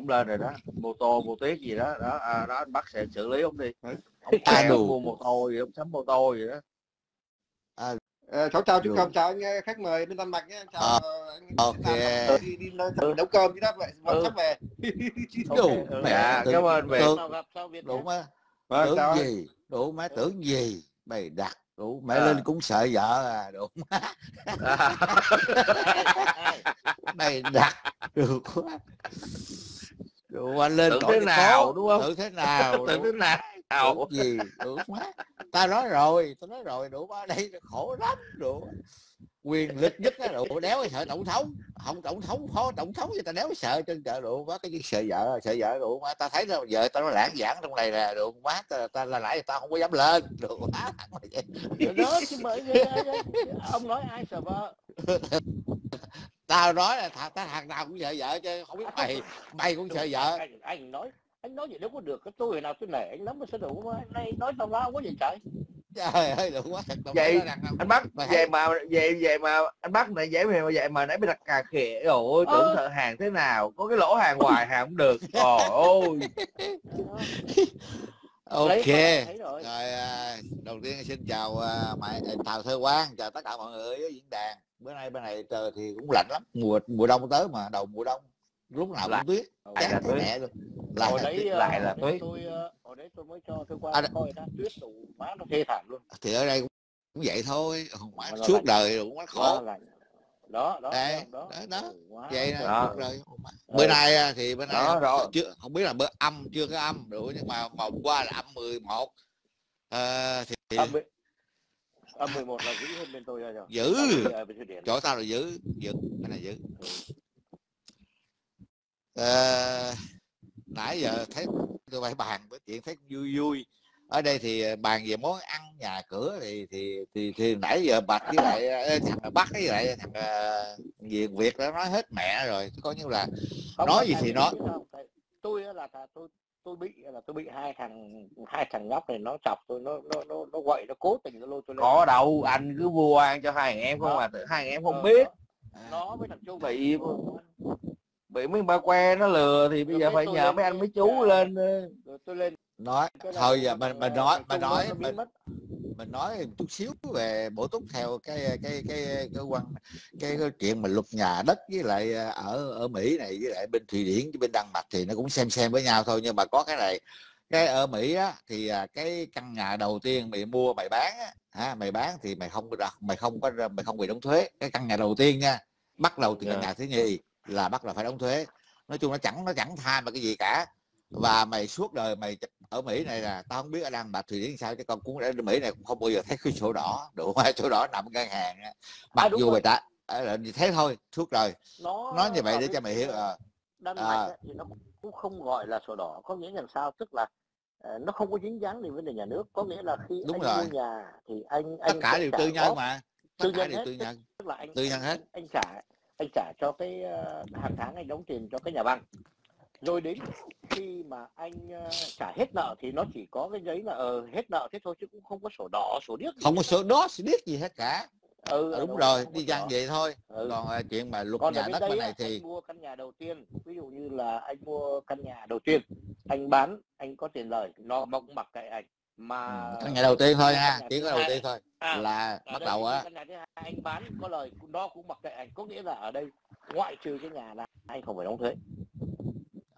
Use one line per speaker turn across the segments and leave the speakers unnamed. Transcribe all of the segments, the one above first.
ông lên rồi đó. Mô tô mô tuyết gì đó. Đó à, đó anh bắt sẽ xử lý ông đi. Ông
À,
à,
đủ.
mua mô tô gì ông sắm mô tô gì đó.
Ờ, cháu chào chú chào anh ờ, khách mời bên Đan Mạch nhé. Chào
Ờ,
ờ, anh
ok.
Đi, đi, đi nấu cơm chứ đó vậy
Ừ.
sắp về.
Đủ,
ừ,
mẹ,
dạ,
tưởng-
cảm ơn về
tưởng- đủ má
vâng
tưởng
chào anh.
gì? Đủ má tưởng gì? Mày đặt đủ mẹ
À.
lên cũng sợ vợ à đủ má.
À,
Ai?
mày đặt được quá anh lên
tưởng thế nào,
phố,
đúng không?
tưởng thế nào?
Tưởng thế nào?
Tưởng gì? Đủ má ta nói rồi ta nói rồi đủ má đây khổ lắm đủ quyền lực nhất á đủ đéo sợ tổng thống. Không tổng thống phó tổng thống thì ta đéo sợ trên chợ đủ má cái gì sợ vợ sợ vợ đủ má ta thấy là vợ ta nó lãng giảng trong này là đủ má ta, ta là nãy ta không có dám lên đủ vậy.
đó chứ bởi ông nói ai sợ vợ
tao nói là thằng ta thằng nào cũng sợ vợ chứ không biết mày mày cũng sợ vợ.
Anh, anh nói anh nói vậy đâu có được cái tôi hồi nào tôi nể anh lắm mới sẽ đủ mà anh này nói tao lao quá vậy trời.
Trời ơi đủ quá thật tao
Vậy,
nói rằng là-
anh bắt
thấy-
mà vậy vậy mà anh bắt này vậy mà vậy mà nãy bị đặt cà khịa ôi tưởng
Ờ.
thợ hàng thế nào có cái lỗ hàng hoài hàng không được. Trời ơi
ok
rồi.
Rồi à, đầu tiên xin chào à, mày tào thơ quang chào tất cả mọi người ở diễn đàn. Bữa nay bên này trời thì cũng lạnh lắm. Mùa mùa đông tới mà đầu mùa đông lúc nào
Lại-
cũng tuyết.
Lại là tuyết.
mẹ luôn. Lại
hồi
là
đấy
tuyết.
lại là tuyết.
tôi hồi đấy tôi mới cho tôi qua
À,
coi đã tuyết đủ má nó thê thảm luôn.
Thì ở đây cũng, cũng vậy thôi.
Nó
suốt đời cũng quá khổ.
Đó đó
Đấy,
đó,
đó, đó.
Quá
vậy nè
Đó.
đời
Ừ.
bữa nay à, thì bữa nay
Đó, rồi.
chưa không biết là bữa âm chưa có âm đủ nhưng mà hôm qua là âm 11 Ờ, thì,
âm âm 11 là dữ hơn bên tôi rồi
Dữ. Chỗ tao là giữ giữ cái này giữ Ờ, nãy giờ thấy tụi bay bàn với chuyện thấy vui vui ở đây thì ờ, bàn về món ăn nhà cửa thì thì thì, thì nãy giờ bạch với lại ờ, thằng bắc với lại thằng uh, việt việt đã nói hết mẹ rồi coi như là
Không,
nói gì thì nói.
tôi là tôi tôi bị là tôi bị hai thằng hai thằng nhóc này nó chọc tôi nó nó nó nó quậy nó cố tình nó lôi tôi lên
có đâu anh cứ vu oan cho hai thằng em không
Đó.
à tự hai thằng em không
Ờ,
biết
đó. nó với thằng Trung
Bị- bị mấy ba que nó lừa thì bây
Rồi
giờ phải nhờ mấy anh mấy chú lên ờ,
rồi tôi lên
nói thôi giờ mình mình nói mình nói mình, mình nói một chút xíu về bổ túc theo cái cái cái cái quan cái, cái chuyện mà luật nhà đất với lại ờ, ở ở Mỹ này với lại bên Thụy Điển với bên Đan Mạch thì nó cũng xem xem với nhau thôi. Nhưng mà có cái này cái ở Mỹ á thì à, cái căn nhà đầu tiên mày mua mày bán á hả, mày bán thì mày không mày không có mày không bị đóng thuế. Cái căn nhà đầu tiên nha bắt đầu từ căn
Dạ.
nhà thứ nhì là bắt đầu phải đóng thuế. Nói chung nó chẳng nó chẳng tha mà cái gì cả và mày suốt đời mày ở Mỹ này là tao không biết ở Đan Mạch Thụy Điển sao chứ con cũng ở Mỹ này cũng không bao giờ thấy cái sổ đỏ đủ hai sổ đỏ nằm ngân hàng á. mặc
À,
dù
rồi.
mày trả ờ, là như thế thôi suốt đời
nó
nói như vậy để cho mày hiểu ờ,
Đan
À.
Mạch á, thì nó cũng không gọi là sổ đỏ có nghĩa là sao tức là ờ, nó không có dính dáng đến vấn đề nhà nước có nghĩa là khi
Đúng
anh
rồi.
mua nhà thì anh
tất
anh
cả
sẽ
đều tư nhân mà tất
tư
cả
nhân
đều
hết,
tư nhân
tức là anh
tư nhân
anh,
hết.
anh trả anh trả cho cái ờ, hàng tháng anh đóng tiền cho cái nhà băng rồi đến khi mà anh ờ, trả hết nợ thì nó chỉ có cái giấy là ờ, hết nợ thế thôi chứ cũng không có sổ đỏ sổ điếc gì
không có sổ đỏ xí biết gì hết cả.
Ừ,
Ờ, đúng
đúng
rồi đi
sổ đỏ.
vậy thôi.
Ừ.
còn chuyện mà luật
còn
nhà đất bên này thì
anh mua căn nhà đầu tiên. Ví dụ như là anh mua căn nhà đầu tiên anh bán anh có tiền lời nó mong mặc kệ anh mà
ừ, căn nhà đầu tiên thôi ha chỉ có đầu tiên thôi
à,
là bắt đầu á.
anh bán có lời nó cũng mặc kệ anh có nghĩa là ở đây ngoại trừ cái nhà là anh không phải đóng thuế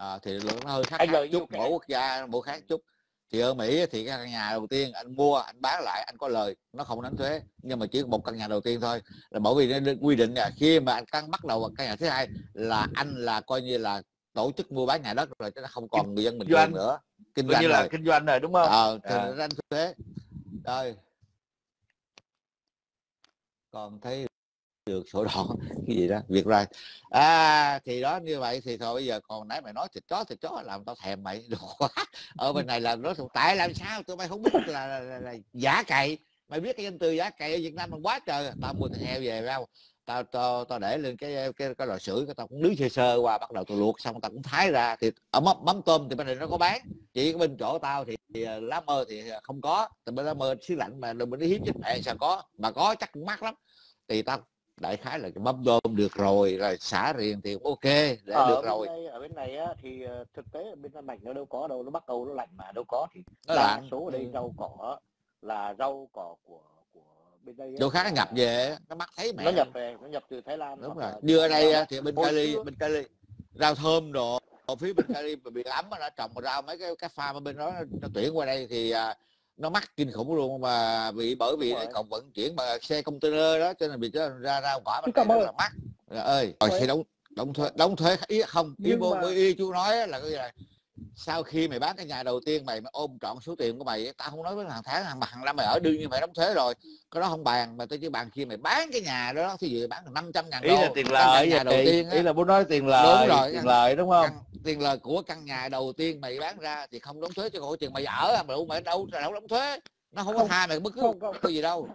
à, thì lượng nó hơi khác,
Anh
khác chút mỗi quốc gia mỗi khác chút. Thì ở Mỹ thì cái căn nhà đầu tiên anh mua anh bán lại anh có lời nó không đánh thuế. Nhưng mà chỉ một căn nhà đầu tiên thôi là bởi vì nó quy định là khi mà anh căn bắt đầu căn nhà thứ hai là anh là coi như là tổ chức mua bán nhà đất rồi chứ nó không còn người dân bình
doanh.
nữa kinh
coi
doanh
như là
rồi.
kinh doanh rồi đúng không?
Ờ
À.
nó đánh thuế. Rồi. Còn thấy được sổ đỏ cái gì đó việc ra à thì đó như vậy thì thôi bây giờ còn nãy mày nói thịt chó thịt chó làm tao thèm mày. Đồ quá. Ở bên này là nó thuộc tại làm sao tụi mày không biết là, là, là, là giả cày. Mày biết cái danh từ giả cày ở Việt nam quá trời. Tao mua thịt heo về rau tao tao tao để lên cái cái cái lò sưởi tao cũng nướng sơ sơ qua bắt đầu tao luộc xong tao cũng thái ra. Thì ở mắm, mắm tôm thì bên này nó có bán. Chỉ bên chỗ tao thì, thì à, lá mơ thì à, không có. Tại bên lá mơ xứ lạnh mà mình đi hiếp chết mẹ sao có? Mà có chắc cũng mắc lắm. Thì tao đại khái là cái mâm tôm được rồi rồi xả riêng thì ok để
ở
được
bên
rồi.
đây, ở bên này á, thì ờ, thực tế ở bên Đan Mạch nó đâu có đâu nó Bắc Âu nó lạnh mà đâu có. Thì
nó
đa
lạnh
số ở đây
Ừ.
rau cỏ là rau cỏ của của bên đây á,
chỗ khác nó
là
nhập về nó bắt thấy mẹ.
Nó nhập về nó nhập từ Thái Lan
đúng rồi. như ở đây thì bên
Hồi
Cali
xưa-
bên Cali rau thơm đồ ở phía bên Cali ấm á, nó trồng rau mấy cái cái farm ở bên đó nó, nó tuyển qua đây thì à, nó mắc kinh khủng luôn mà vì bởi vì cọc vận chuyển bằng xe container đó cho nên bị cho ra rau quả
Cầm
rất là mắc. Rồi ơi rồi thì đóng đóng thuế đóng thuế ý không ý
mà-
ý chú nói là cái gì này sau khi mày bán cái nhà đầu tiên mày, mày ôm trọn số tiền của mày tao không nói với hàng tháng hàng hàng năm mày ở đương nhiên mày đóng thuế rồi. Cái đó không bàn mà tôi chỉ bàn khi mày bán cái nhà đó thí dụ bán 500 ngàn
ý
đô
là tiền lời
nhà đầu tiên
ý là muốn nói tiền lời
Đúng rồi,
tiền
căn-
lời đúng không?
căn, tiền lời của căn nhà đầu tiên mày bán ra thì không đóng thuế cho cổ chừng mày ở mà đâu mày đâu đóng thuế. Nó không có tha mày bất cứ
không không.
cái gì đâu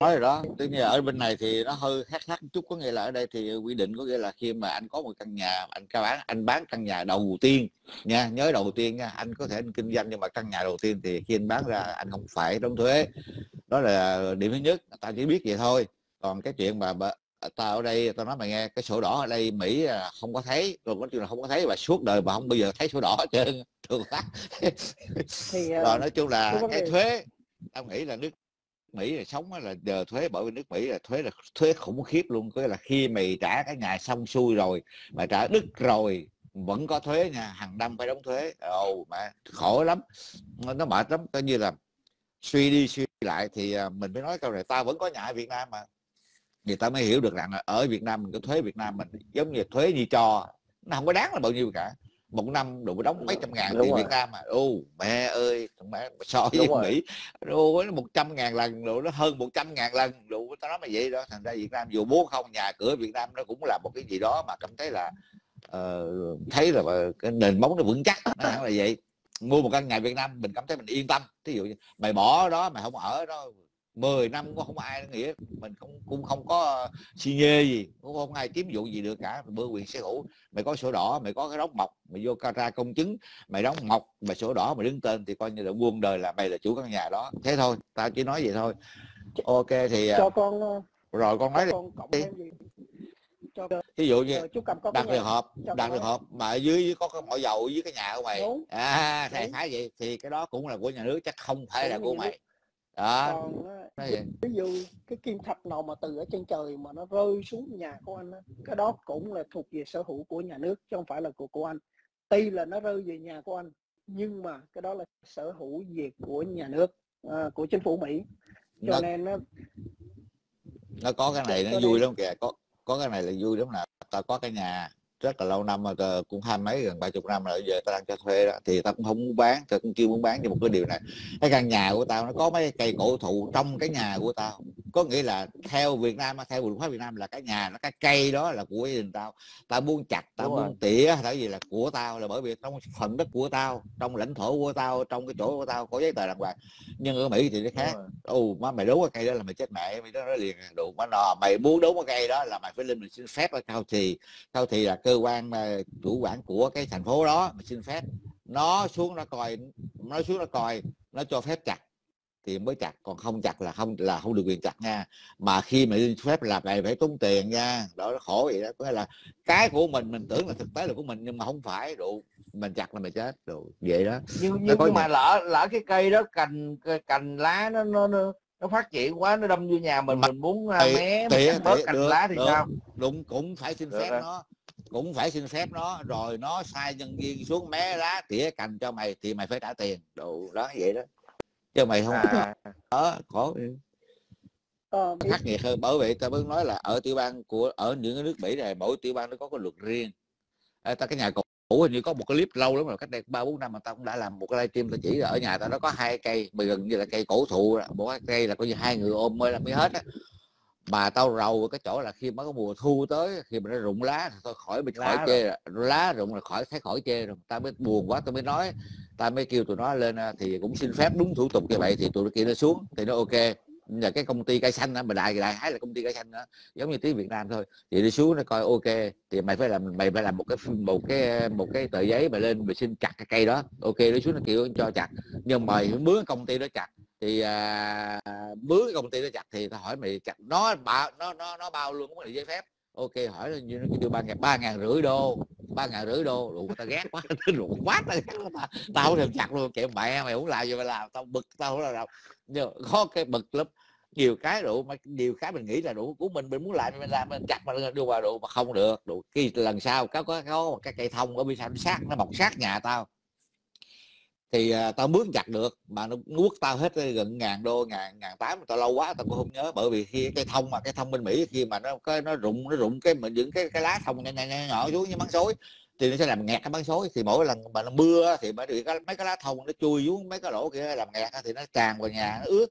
nói rồi đó tất nhiên ở bên này thì nó hơi khác khác một chút có nghĩa là ở đây thì quy định có nghĩa là khi mà anh có một căn nhà anh cao bán anh bán căn nhà đầu tiên nha nhớ đầu tiên nha anh có thể anh kinh doanh nhưng mà căn nhà đầu tiên thì khi anh bán ra anh không phải đóng thuế. Đó là điểm thứ nhất tao chỉ biết vậy thôi. Còn cái chuyện mà bà- tao ở đây tao nói mày nghe cái sổ đỏ ở đây mỹ là không có thấy rồi nói chung là không có thấy và suốt đời mà không bao giờ thấy sổ đỏ hết trơn thường
thì ờ,
rồi nói chung là
cái
thuế tao nghĩ là nước Mỹ là sống là giờ thuế, bởi vì nước Mỹ là thuế là thuế khủng khiếp luôn. Có nghĩa là khi mày trả cái nhà xong xuôi rồi, mà trả đứt rồi, vẫn có thuế nha. Hàng năm phải đóng thuế. Ồ, mà khổ lắm. Nó mệt lắm. Coi như là suy đi suy lại thì à, mình mới nói câu này tao vẫn có nhà ở Việt Nam mà. Thì tao mới hiểu được rằng là ở Việt Nam mình có thuế Việt Nam mình giống như thuế như cho. Nó không có đáng là bao nhiêu cả một năm đủ đóng mấy trăm ngàn
Đúng
tiền
rồi.
Việt Nam mà ô mẹ ơi thằng mẹ so với. Mỹ ô nó một trăm ngàn lần đủ nó hơn một trăm ngàn lần đủ tao nói mà vậy đó thành ra Việt Nam dù muốn không nhà cửa Việt Nam nó cũng là một cái gì đó mà cảm thấy là ờ, thấy là ờ, cái nền móng nó vững chắc nó là vậy mua một căn nhà Việt Nam mình cảm thấy mình yên tâm thí dụ như mày bỏ đó mày không ở đó 10 năm cũng không ai nghĩa. Mình cũng cũng không có xi nhê gì cũng không ai chiếm dụng gì được cả. Mày quyền sở hữu mày có sổ đỏ mày có cái đóng mọc mày vô ra công chứng mày đóng mọc mày sổ đỏ mày đứng tên thì coi như là quân đời là mày là chủ căn nhà đó. Thế thôi tao chỉ nói vậy thôi. Ok thì à,
cho con ờ,
rồi con nói đi.
con
đi.
cho
ví dụ như
ờ,
đặt trường hợp đặt trường hợp mà ở dưới, có cái mỏ dầu dưới cái nhà của mày.
Đúng.
à
Đúng.
khá vậy thì cái đó cũng là của nhà nước chắc không phải là
Đúng,
của
nhà
mày đó.
Còn ờ, ví dụ cái kim thạch nào mà từ ở trên trời mà nó rơi xuống nhà của anh á, cái đó cũng là thuộc về sở hữu của nhà nước chứ không phải là của của anh. Tuy là nó rơi về nhà của anh nhưng mà cái đó là sở hữu về của nhà nước ờ, của chính phủ Mỹ. Cho
nó,
nên nó
nó có cái này nó vui lắm kìa. Có có cái này là vui lắm nè. Tao có cái nhà rất là lâu năm mà cũng hai mấy gần ba chục năm rồi giờ tao đang cho thuê đó. Thì tao cũng không muốn bán tao cũng chưa muốn bán nhưng một cái điều này. Cái căn nhà của tao nó có mấy cây cổ thụ trong cái nhà của tao. Có nghĩa là theo Việt Nam theo luật pháp Việt Nam là cái nhà nó cái cây đó là của gia đình tao. Tao muốn chặt tao
Đúng rồi.
muốn tỉa tại gì là của tao là bởi vì trong phần đất của tao trong lãnh thổ của tao trong cái chỗ của tao có giấy tờ đàng hoàng. Nhưng ở Mỹ thì nó khác.
rồi.
ồ má mày đốn cái cây đó là mày chết mẹ mày đó nói liền. Đủ má nò mày muốn đốn cái cây đó là mày phải lên mình xin phép ở cao thì. Cao thì là cơ quan mà chủ quản của cái thành phố đó mày xin phép nó xuống nó coi nó xuống nó coi nó cho phép chặt. Thì mới chặt còn không chặt là không là không được quyền chặt nha. Mà khi mày xin phép là mày phải tốn tiền nha. Đó nó khổ vậy đó. Có nghĩa là cái của mình mình tưởng là thực tế là của mình nhưng mà không phải đủ mình chặt là mày chết đủ vậy đó.
Nhưng nhưng,
có
mà
nhà-
lỡ lỡ cái cây đó cành cành lá nó nó nó, nó phát triển quá nó đâm vô nhà mình
Mà-
mình muốn à,
thì-
mé
thì-
mình cắt bớt
thì
cành
được,
lá thì
được.
sao?
Đúng cũng phải xin
Được
phép
rồi.
nó cũng phải xin phép nó rồi nó sai nhân viên xuống mé lá tỉa cành cho mày thì mày phải trả tiền. Đủ đó vậy đó. Chứ mày không
à,
đó khổ.
Ờ,
khắc nghiệt hơn bởi vậy ta mới nói là ở tiểu bang của ở những cái nước Mỹ này mỗi tiểu bang nó có cái luật riêng. À, ta cái nhà cũ hình như có một cái clip lâu lắm rồi cách đây ba bốn năm mà tao cũng đã làm một cái livestream tao chỉ là ở nhà tao nó có hai cây mà gần như là cây cổ thụ đó. một cái cây là coi như hai người ôm mới là mới hết á mà tao rầu ở cái chỗ là khi mà có mùa thu tới khi mà nó rụng lá thì tao khỏi bị khỏi chê rồi. lá rụng là khỏi thấy khỏi chê rồi. Tao mới buồn quá tao mới nói tao mới kêu tụi nó lên thì cũng xin phép đúng thủ tục như vậy thì tụi nó kia nó xuống. Thì nó ok. Là cái công ty cây xanh đó mà đại đại hái là công ty cây xanh đó giống như tiếng Việt Nam thôi. Thì đi xuống nó coi ok thì mày phải làm mày phải làm một cái một cái một cái tờ giấy mà lên mày xin chặt cái cây đó. Ok nó xuống nó kêu cho chặt. Nhưng mày mướn công ty đó chặt thì à, mướn cái công ty nó chặt thì tao hỏi mày chặt nó bao nó nó nó bao luôn có giấy phép. Ok hỏi là như nó kêu ba ngàn ba ngàn rưỡi đô ba ngàn rưỡi đô. Đủ tao ghét quá đủ quá tao ghét quá. tao không thèm chặt luôn. Kệ mẹ mày không làm gì mà làm tao bực tao không làm. Đâu nhưng có cái bực lắm. Nhiều cái đủ mà nhiều cái mình nghĩ là đủ của mình mình muốn làm mình làm mình chặt mà đưa vào đủ mà không được. Đủ khi lần sau có có có một cái cây thông ở bên sau sát nó bọc sát nhà tao thì à, tao mướn chặt được mà nó nuốt tao hết gần ngàn đô ngàn ngàn tám tao lâu quá tao cũng không nhớ. Bởi vì khi cái thông mà cái thông bên mỹ khi mà nó cái nó rụng nó rụng cái mà những cái cái lá thông nhỏ nhỏ, nhỏ, nhỏ xuống như bắn xối thì nó sẽ làm nghẹt cái bắn xối. Thì mỗi lần mà nó mưa thì mấy cái mấy cái lá thông nó chui xuống mấy cái lỗ kia làm nghẹt thì nó tràn vào nhà nó ướt.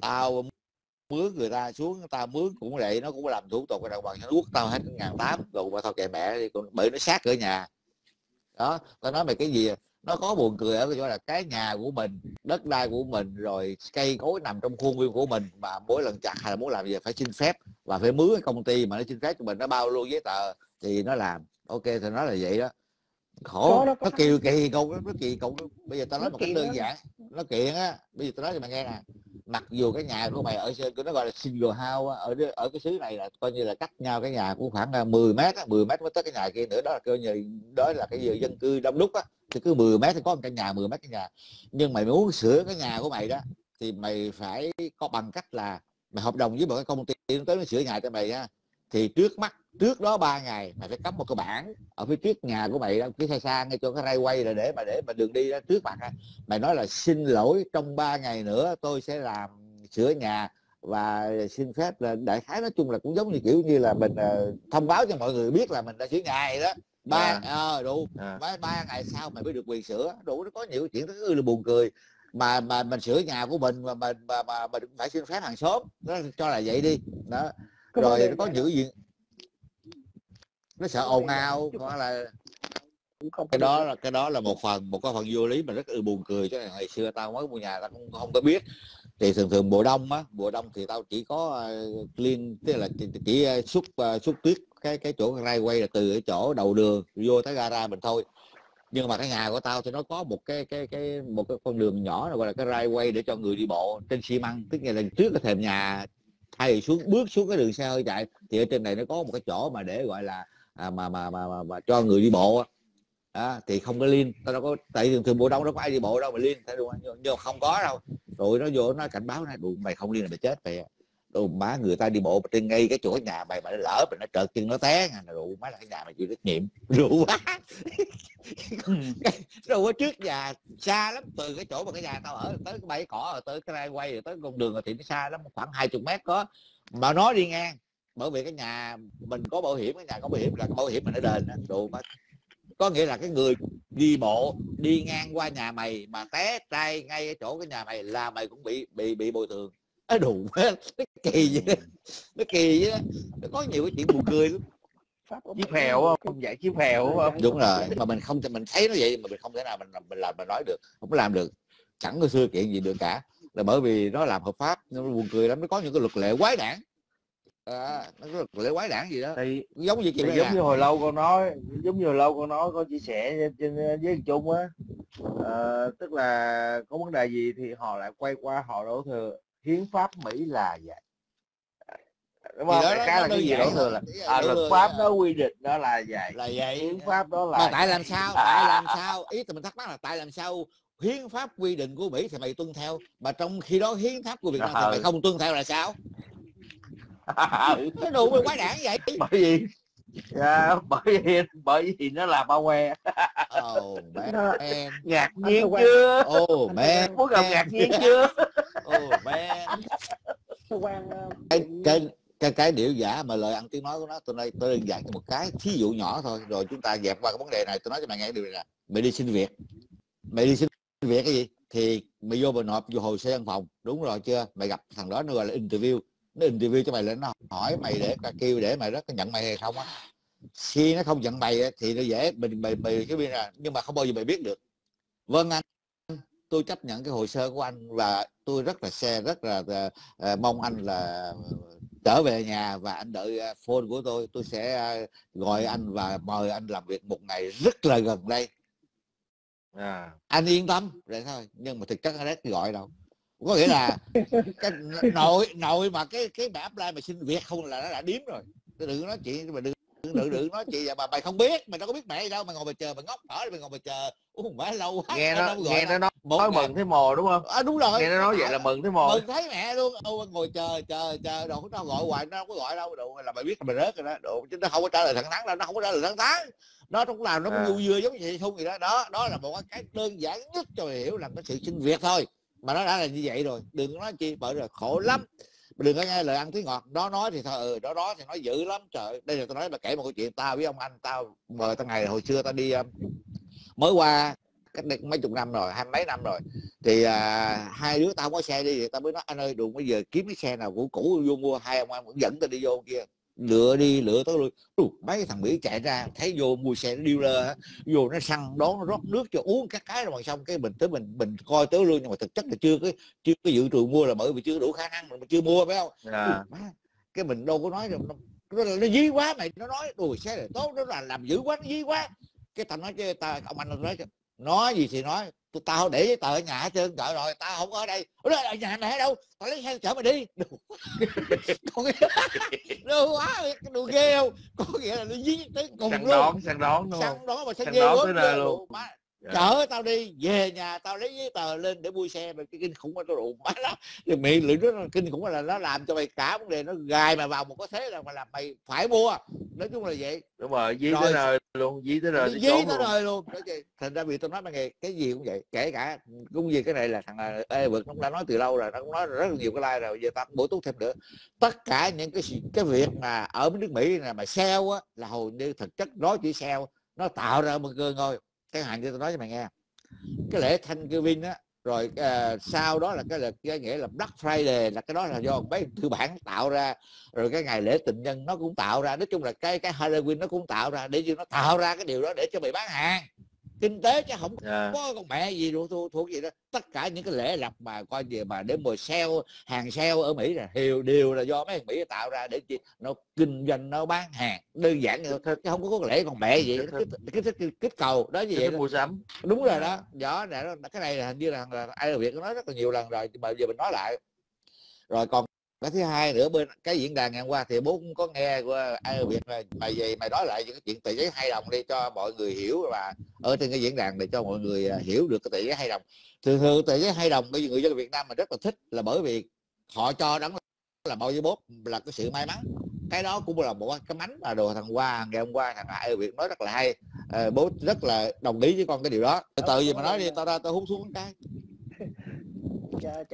Tao mướn người ta xuống tao mướn cũng vậy nó cũng làm thủ tục cái đồng bằng nó nuốt tao hết ngàn tám rồi mà thôi kệ mẹ đi còn bởi nó sát cửa nhà. Đó tao nói mày cái gì à? Nó có buồn cười ở cái chỗ là cái nhà của mình đất đai của mình rồi cây cối nằm trong khuôn viên của mình mà mỗi lần chặt hay là muốn làm gì phải xin phép và phải mướn cái công ty mà nó xin phép cho mình nó bao luôn giấy tờ thì nó làm. Ok thì nó là vậy đó. Khổ
Có, nó có
kỳ kỳ cục nó kỳ cục bây giờ tao nói
Nó
một cách đơn giản nó kiện á. Bây giờ tao nói cho mày nghe nè. Mặc dù cái nhà của mày ở nó gọi là single house ở ở cái xứ này là coi như là cách nhau cái nhà cũng khoảng à, 10 mét á, 10 mét mới tới cái nhà kia nữa. Đó là coi như đó là cái dân cư đông đúc á thì cứ 10 mét thì có một căn nhà 10 mét căn nhà. Nhưng mày muốn sửa cái nhà của mày đó thì mày phải có bằng cách là mày hợp đồng với một cái công ty nó tới nó sửa nhà cho mày ha. Thì trước mắt trước đó ba ngày mày phải cắm một cái bảng ở phía trước nhà của mày đó cái xa xa ngay cho cái ray quay là để mà để mà đường đi đó trước mặt á mày nói là xin lỗi trong 3 ngày nữa tôi sẽ làm sửa nhà và xin phép là đại khái nói chung là cũng giống như kiểu như là mình uh, thông báo cho mọi người biết là mình đã sửa nhà đó ba
À.
ờ đủ.
À.
ba, ba ngày sau mày mới được quyền sửa. Đủ nó có nhiều chuyện thứ là buồn cười. Mà mà mình sửa nhà của mình mà mình mà, mà mình phải xin phép hàng xóm. Đó cho là vậy đi. Đó.
Cái
rồi nó có những chuyện nó sợ ồn ào hoặc là
cũng không
cái đó là cái đó là một phần một cái phần vô lý mà rất là buồn cười. Cho ngày xưa tao mới mua nhà tao cũng không có biết. Thì thường thường mùa đông á mùa đông thì tao chỉ có uh, clean tức là chỉ, chỉ uh, xúc uh, xúc tuyết cái cái chỗ ray quay là từ cái chỗ đầu đường vô tới gara mình thôi. Nhưng mà cái nhà của tao thì nó có một cái cái cái một cái con đường nhỏ gọi là cái ray quay để cho người đi bộ trên xi măng. Tức là trước cái thềm nhà thay xuống bước xuống cái đường xe hơi chạy thì ở trên này nó có một cái chỗ mà để gọi là à, mà, mà, mà mà mà cho người đi bộ đó, thì không có liên tao đâu có tại thường thường bộ đông đâu có ai đi bộ đâu mà liên thấy không? nhưng mà không có đâu. Rồi nó vô nó cảnh báo này đủ mày không liên là mày chết mày đồ má người ta đi bộ trên ngay cái chỗ nhà mày mà nó lỡ mày nó trợt chân nó té. Đủ má là cái nhà mày chịu trách nhiệm. Đủ quá. Đâu có trước nhà xa lắm. Từ cái chỗ mà cái nhà tao ở tới cái bãi cỏ rồi tới cái rai quay rồi tới con đường rồi thì nó xa lắm khoảng hai chục mét có. Mà nó đi ngang bởi vì cái nhà mình có bảo hiểm cái nhà có bảo hiểm là cái bảo hiểm mình nó đền đồ má có nghĩa là cái người đi bộ đi ngang qua nhà mày mà té trai ngay ở chỗ cái nhà mày là mày cũng bị bị bị bồi thường nó đủ nó kỳ vậy đó. nó kỳ vậy đó. nó có nhiều cái chuyện buồn cười lắm.
Chiếc phèo
nó-
không dạy chiếc phèo không
đúng rồi mà mình không thể mình thấy nó vậy mà mình không thể nào mình mình làm mình nói được không có làm được. Chẳng có xưa kiện gì được cả. Là bởi vì nó làm hợp pháp nó buồn cười lắm nó có những cái luật lệ quái đản. À, nó có luật lệ quái đản gì đó.
Thì,
giống như chị
thì
bây
giống
giờ
như hồi lâu con nói giống như hồi lâu con nói con chia sẻ trên với anh Trung á. Ờ, tức là có vấn đề gì thì họ lại quay qua họ đổ thừa hiến pháp Mỹ là vậy. Đúng không?
đó nó-
khái
nó
là cái gì đổ thừa là à, luật pháp nó quy định đó là vậy.
Là vậy.
Hiến pháp đó là
mà tại làm sao? Tại
À.
làm sao? Ý thì mình thắc mắc là tại làm sao hiến pháp quy định của mỹ thì mày tuân theo mà trong khi đó hiến pháp của việt nam thì mày không tuân theo là sao? Cái đồ mày quái đản vậy.
Bởi vì à, bởi vì bởi vì nó là bao que
oh man
ngạc nhiên chưa?
Oh man
muốn gặp ngạc nhiên chưa
cái cái cái cái điệu giả mà lời ăn tiếng nói của nó tôi nói tôi đơn giản cho một cái thí dụ nhỏ thôi rồi chúng ta dẹp qua cái vấn đề này tôi nói cho mày nghe điều này nè. Mày đi xin việc. Mày đi xin việc cái gì? Thì mày vô mày nộp vô hồ sơ văn phòng. Đúng rồi chưa? Mày gặp thằng đó nó gọi là interview. Nó interview cho mày lên nó hỏi mày để kêu để mày rất có nhận mày hay không á. Khi nó không nhận mày á, thì nó dễ mình mày mày cái biết là nhưng mà không bao giờ mày biết được. Vâng anh tôi chấp nhận cái hồ sơ của anh và tôi rất là xe rất là, à, mong anh là trở về nhà và anh đợi à, phone của tôi. Tôi sẽ gọi anh và mời anh làm việc một ngày rất là gần đây.
À.
Anh yên tâm vậy thôi. Nhưng mà thực chất anh gọi đâu. Có nghĩa là cái nội nội mà cái cái bài apply mà xin việc không là nó đã điếm rồi. Đừng có nói chuyện mà đừng đừng đừng nói chị mà mày không biết mày đâu có biết mẹ gì đâu. Mày ngồi mày chờ mày ngốc ở mày ngồi mày chờ. Uống quá lâu quá
nghe nó nghe nó nói, nói mừng thấy mồ đúng không?
À, đúng rồi.
Nghe nó nói vậy là mừng thấy mồ.
Mừng thấy mẹ luôn. Ô ngồi chờ chờ chờ. Đâu nó gọi hoài nó không có gọi đâu. Đồ là mày biết là mày rớt rồi đó. Đồ chứ nó không có trả lời thẳng thắn đâu. Nó không có trả lời thẳng thắn. Nó cũng làm nó cũng
À.
ngu dưa giống như vậy không gì đó. Đó đó là một cái đơn giản nhất cho mày hiểu là cái sự xin việc thôi. Mà nó đã là như vậy rồi. Đừng nói chi bởi là khổ lắm đừng có nghe lời ăn tiếng ngọt. Đó nói thì thờ ừ đó đó thì nói dữ lắm. Trời đây là tôi nói là kể một câu chuyện. Tao với ông anh tao mời tao ngày hồi xưa tao đi um, mới qua cách đây mấy chục năm rồi hai mấy năm rồi. Thì à, hai đứa tao không có xe đi thì tao mới nói anh ơi đừng bây giờ kiếm cái xe nào cũ cũ vô mua. Hai ông anh cũng dẫn tao đi vô kia lựa đi lựa tới lui. Ui, mấy thằng mỹ chạy ra thấy vô mua xe á, vô nó xăng đón nó rót nước cho uống các cái rồi xong. Cái mình tới mình mình coi tới luôn nhưng mà thực chất là chưa có chưa có dự trù mua là bởi vì chưa đủ khả năng mình chưa mua phải không?
À,
má, cái mình đâu có nói được nó, nó, dí quá mày nó nói đùi xe này tốt nó là làm dữ quá nó dí quá. Cái tao nói chứ ta ông anh nó nói chứ, nói gì thì nói. Tụi tao để giấy tờ ở nhà hết trơn trời rồi tao không có ở đây. Ở đây ở nhà này đâu tao lấy xe chở mày đi. Đồ. Đồ quá đồ ghê không? Có nghĩa là nó dí tới cùng
săn
luôn.
đón săn đón
mà sẽ
Săn
ghê
đón
gớm
tới nơi
ghê
luôn.
Má,
Dạ.
chở tao đi về nhà tao lấy giấy tờ lên để mua xe mà cái kinh khủng của tôi đủ má nó thì miệng lưỡi nó kinh khủng là nó làm cho mày cả vấn đề nó gài mà vào một cái thế là mà làm mày phải mua. Nói chung là vậy.
Đúng rồi dí tới nơi luôn dí tới tới
dí tới
luôn.
đời luôn. Nói thành ra vì tôi nói mày nghe cái gì cũng vậy. Kể cả cũng gì cái này là thằng à, ê vượt nó đã nói từ lâu rồi nó cũng nói rất là nhiều cái like rồi giờ tao bổ túc thêm nữa. Tất cả những cái cái việc mà ở nước mỹ này mà sale á là hầu như thực chất nó chỉ sale nó tạo ra một cơ thôi cái hạn như tôi nói cho mày nghe. Cái lễ thanh Kevin á rồi uh, sau đó là cái lễ cái nghĩa là Black Friday là cái đó là do mấy thư bản tạo ra rồi cái ngày lễ tình nhân nó cũng tạo ra. Nói chung là cái cái Halloween nó cũng tạo ra để cho nó tạo ra cái điều đó để cho mày bán hàng kinh tế chứ không
à,
có con mẹ gì thuộc thuộc, thuộc gì đó. Tất cả những cái lễ lập mà coi gì mà để mà sale hàng sale ở Mỹ là đều đều là do mấy thằng Mỹ tạo ra để chi? Nó kinh doanh nó bán hàng. Đơn giản thôi chứ không có cái lễ còn mẹ gì.
Kích
nó kích, kích, cầu đó như
cái
vậy đó.
mua sắm.
Đúng rồi
À.
đó. Đó nè nó- cái này là hình như là, là ai ở Việt có nói rất là nhiều lần rồi mà giờ mình nói lại. Rồi còn cái thứ hai nữa bên cái diễn đàn ngày hôm qua thì bố cũng có nghe của ai ở Việt mà mày về mày nói lại những cái chuyện tờ giấy hai đồng đi cho mọi người hiểu và ở trên cái diễn đàn để cho mọi người à, hiểu được cái tờ giấy hai đồng thường thường tờ giấy hai đồng bây giờ người dân Việt Nam mình rất là thích là bởi vì họ cho đóng là bao nhiêu bốt là cái sự may mắn. Cái đó cũng là một cái mánh mà đồ thằng qua ngày hôm qua thằng ai ở Việt nói rất là hay à, bố rất là đồng ý với con cái điều đó. Tự gì mà nói đi tao ra tao hút xuống cái.